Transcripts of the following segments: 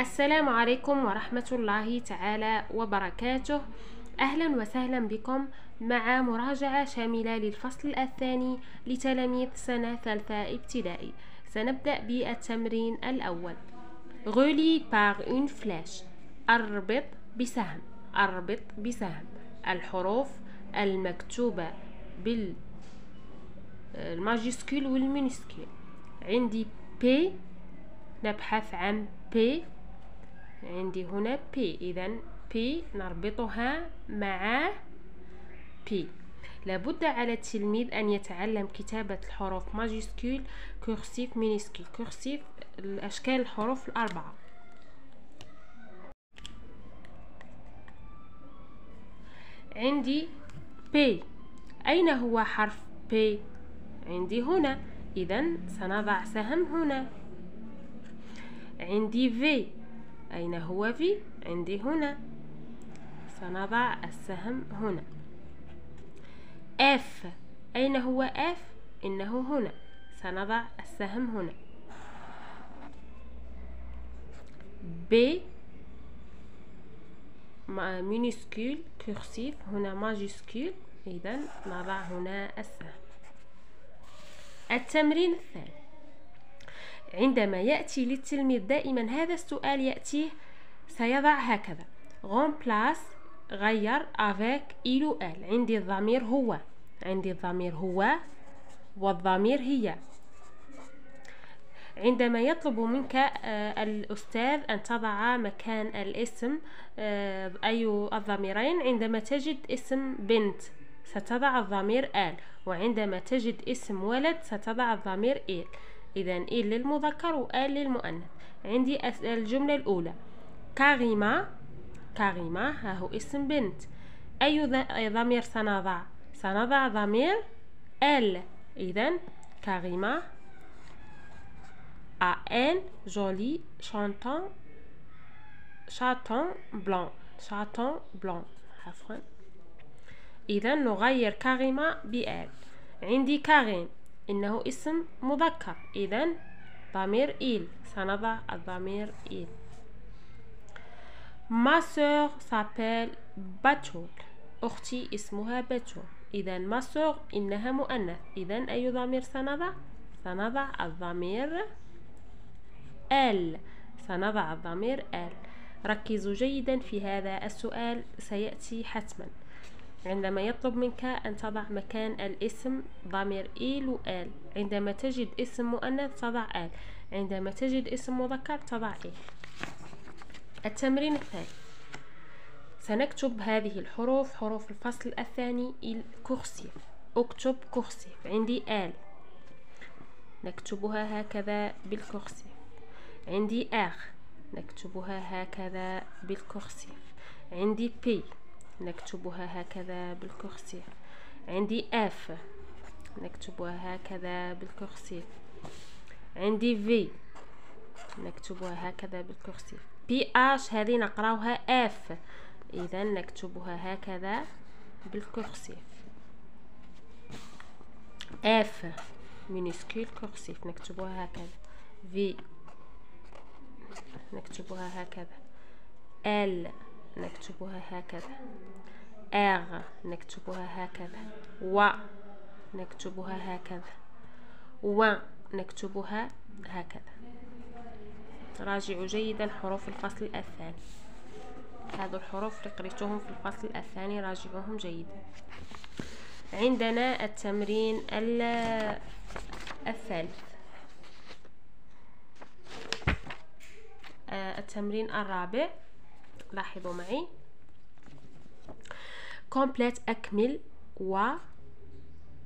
السلام عليكم ورحمة الله تعالى وبركاته. أهلا وسهلا بكم مع مراجعة شاملة للفصل الثاني لتلاميذ سنة ثالثة ابتدائي. سنبدأ بالتمرين الأول. Relie par une flèche. أربط بسهم. أربط بسهم. الحروف المكتوبة بال majuscule وال minuscule عندي P. نبحث عن P. عندي هنا P. إذا P نربطها مع P. لابد على التلميذ أن يتعلم كتابة الحروف majuscule cursive minuscule cursive الأشكال الحروف الأربعة. عندي P. أين هو حرف P عندي هنا. إذا سنضع سهم هنا. عندي في أين هو في؟ عندي هنا. سنضع السهم هنا. F. أين هو F إنه هنا. سنضع السهم هنا. B. minuscule cursive هنا majuscule إذا نضع هنا السهم. التمرين الثاني عندما يأتي للتلميذ دائما هذا السؤال يأتيه سيضع هكذا. Remplace غير avec il elle. عندي الضمير هو. عندي الضمير هو والضمير هي. عندما يطلب منك آه، الأستاذ أن تضع مكان الاسم آه، أي الضميرين. عندما تجد اسم بنت ستضع الضمير آل. وعندما تجد اسم ولد ستضع الضمير إيل إذا إيل للمذكر وآل للمؤنث. عندي الجملة الأولى. كاريما كاريما ها هو اسم بنت. أي ضمير سنضع؟ سنضع ضمير ال. إذا كاريما. un joli chaton chaton blanc chaton blanc عفوا. إذا نغير كاريما ب il. عندي كريم. إنه اسم مذكر. إذا ضمير il. سنضع الضمير il. ma sœur s'appelle Batoul أختي اسمها باتول إذا ma sœur إنها مؤنث. إذا أي ضمير سنضع؟ سنضع الضمير ال سنضع الضمير ال ركزوا جيدا في هذا السؤال. سيأتي حتما. عندما يطلب منك أن تضع مكان الاسم ضمير إيل وآل عندما تجد اسم مؤنث تضع آل عندما تجد اسم مذكر تضع إيل التمرين الثاني. سنكتب هذه الحروف حروف الفصل الثاني الكورسيف أكتب cursive. عندي L نكتبها هكذا بال cursive. عندي R نكتبها هكذا بال cursive. عندي P نكتبها هكذا بال cursive عندي F نكتبها هكذا بال cursive عندي V نكتبها هكذا بال cursive PH هذه نقراوها F إذا نكتبها هكذا بال cursive F minuscule cursive نكتبها هكذا. V نكتبها هكذا. L نكتبها هكذا. R نكتبها هكذا. و نكتبها هكذا. و نكتبها هكذا. راجعوا جيدا حروف الفصل الثاني. هذو الحروف اللي قريتوهم في الفصل الثاني راجعوهم جيدا. عندنا التمرين الثالث. آه، التمرين الرابع. لاحظوا معي. كومبليت أكمل و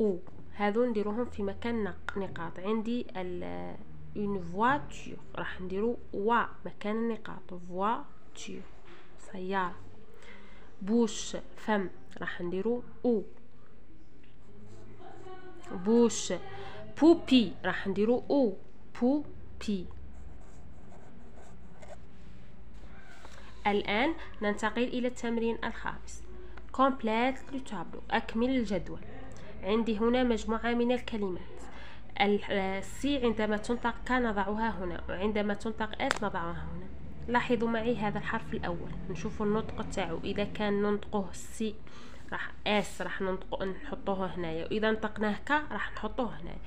أو. هذو نديروهم في مكان نقاط. عندي Une voiture راح نديرو oi مكان النقاط. Voiture سيارة. Bouche فم. راح نديرو ou. Bouche. Poupée. راح نديرو ou. Poupée. الآن ننتقل إلى التمرين الخامس. Complete le tableau. أكمل الجدول. عندي هنا مجموعة من الكلمات. ال C عندما تنطق K نضعها هنا وعندما تنطق S نضعها هنا. لاحظوا معي هذا الحرف الأول. نشوفوا النطق تاعو. إذا كان ننطقه C راح S راح ننطق نحطوه هنايا. وإذا نطقناه K راح نحطوه هنايا.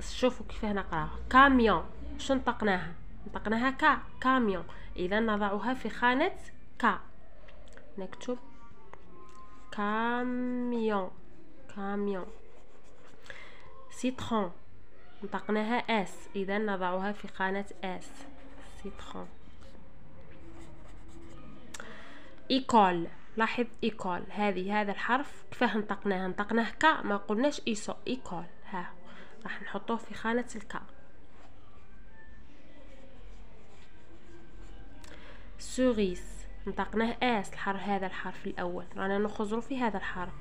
شوفوا كيف نقراها كاميون شو نطقناها K camion إذا نضعها في خانة K نكتب camion camion citron. نطقناها S إذا نضعها في خانة S citron. École. لاحظ école. هذه هذا الحرف. كيفاه نطقناه؟ نطقناه K ما قلناش إيسو. École. ها. راح نحطوه في خانة ال K Souris نطقناه S الحرف هذا الحرف الأول. رانا نخزرو في هذا الحرف.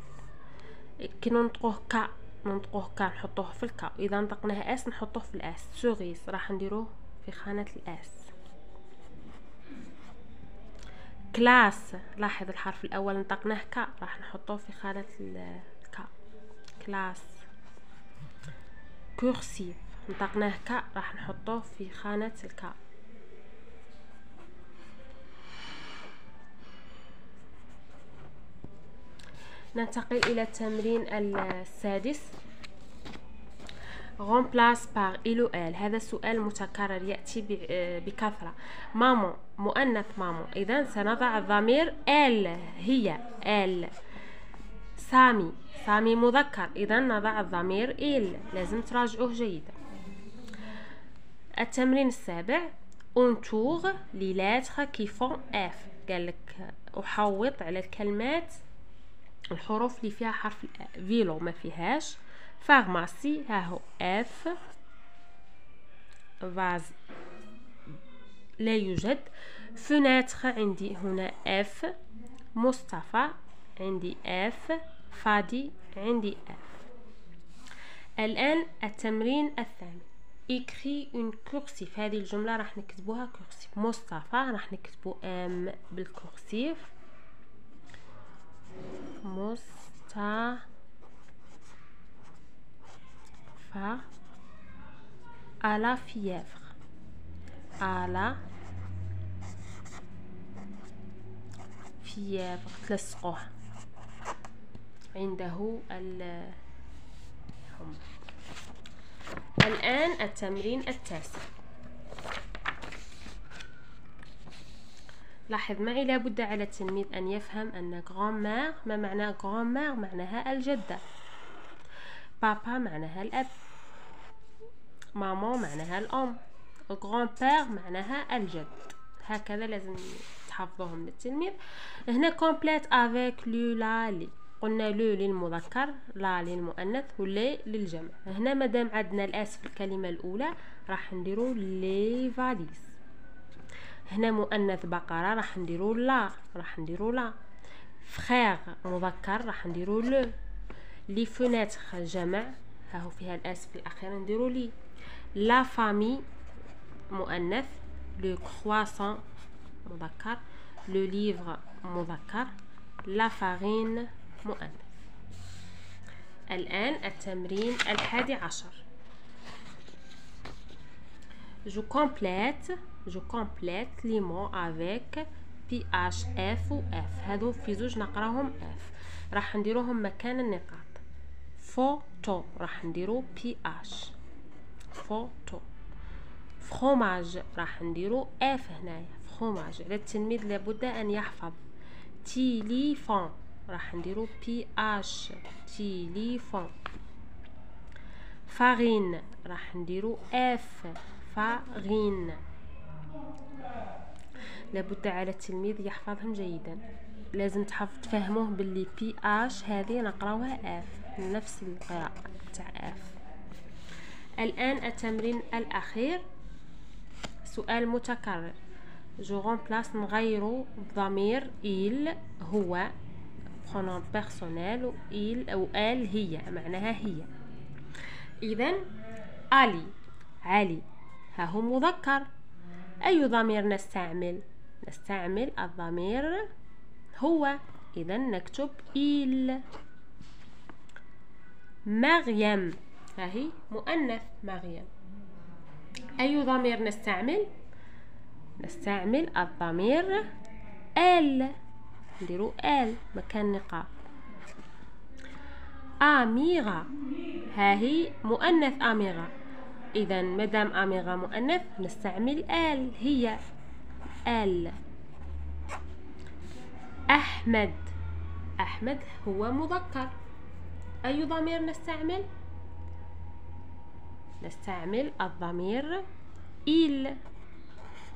كي ننطقوه K ننطقوه K نحطوه في ال K. إذا نطقناه S نحطوه في ال S. Souris راح نديروه في خانة ال S. Classe لاحظ الحرف الأول نطقناه K. راح نحطوه في خانة ال K classe. Cursive. نطقناه K راح نحطوه في خانة ال K. ننتقل إلى التمرين السادس. Par il ou elle هذا السؤال متكرر يأتي بكثرة. مامو مؤنث مامو. إذا سنضع الضمير elle هي elle سامي. سامي مذكر. إذا نضع الضمير il لازم تراجعوه جيدا. التمرين السابع. entoure les lettres qui font f قال لك أحوط على الكلمات الحروف اللي فيها حرف vélo ما فيهاش. pharmacie ها هو f vase لا يوجد. fenêtre عندي هنا f مصطفى عندي f فادي عندي f الآن التمرين الثاني. écris en cursive هذه الجملة راح نكتبوها cursive مصطفى راح نكتبو m بال cursive مصطفى à la fièvre. À la fièvre. تلصقه عنده الحمى الآن التمرين التاسع لاحظ معي لابد على التلميذ أن يفهم أن grand-mère ما معنى grand-mère معناها الجدة. بابا معناها الأب. maman معناها الأم. grand-père معناها الجد. هكذا لازم تحفظوهم للتلميذ هنا complète avec le la les قلنا le للمذكر la للمؤنث و les للجمع. هنا مادام عندنا ال s في الكلمة الأولى راح نديرو les valises هنا مؤنث بقرة راح نديرو la راح نديرو la. frère مذكر راح نديرو le. les fenêtres جمع ها هو فيها ال s في الأخير نديرو les. la famille مؤنث le croissant مذكر le livre مذكر la farine مؤنث. الآن التمرين الحادي عشر. je complète je complète les mots avec ph f و f هادو في زوج نقراهم f راح نديروهم مكان النقاط. فوتو راح نديرو ph photo. fromage راح نديرو f هنايا. فخوماج. على التلميذ لابد أن يحفظ. تيليفون. راح نديرو ph téléphone. farine راح نديرو f farine لابد على التلميذ يحفظهم جيدا. لازم تحفظ تفهموه باللي ph هذه نقراوها f نفس القراءة تاع f. الآن التمرين الأخير. سؤال متكرر. جو remplace نغيرو ضمير il هو pronom personnel و il أو elle هي معناها هي. إذا علي علي ها هو مذكر. أي ضمير نستعمل؟ نستعمل الضمير هو إذا نكتب il مريم. هاهي مؤنث مريم. أي ضمير نستعمل؟ نستعمل الضمير ال نديرو ال مكان نقاط. اميغا ها هي مؤنث اميغا اذا مادام اميغا مؤنث نستعمل آل. هي آل. أحمد. أحمد هو مذكر. أي ضمير نستعمل؟ نستعمل الضمير il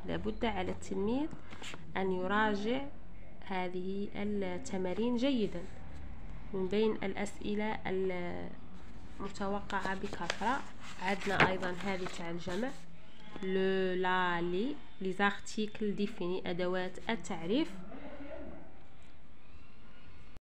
لابد على التلميذ أن يراجع هذه التمارين جيدا من بين الأسئلة المتوقعة بكثرة. عندنا أيضا هذه تاع الجمع. le la les les articles définis أدوات التعريف.